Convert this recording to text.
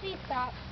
Please stop.